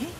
¿Eh?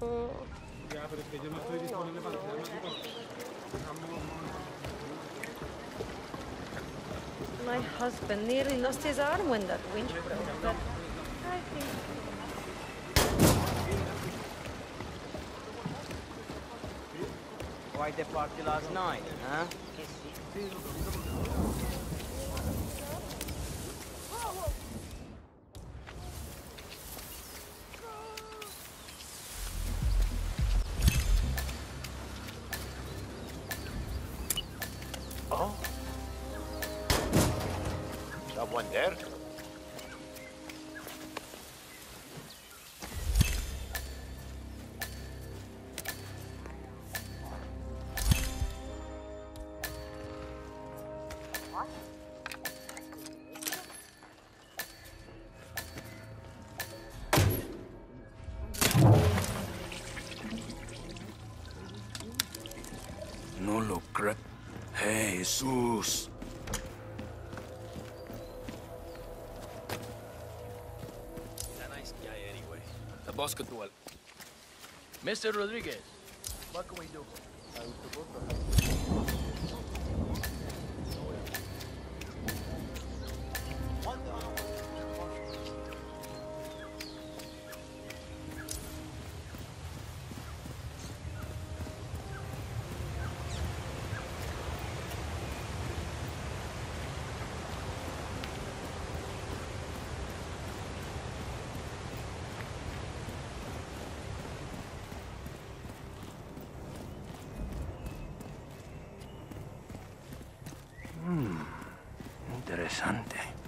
Ya, pero es que yo no estoy disponible para hacer My husband nearly lost his arm when that winch broke, but I think Quite the party last night, huh? Someone there? Jesús. a nice guy anyway. The boss could do it. Mr. Rodriguez, what can we do? Interesante.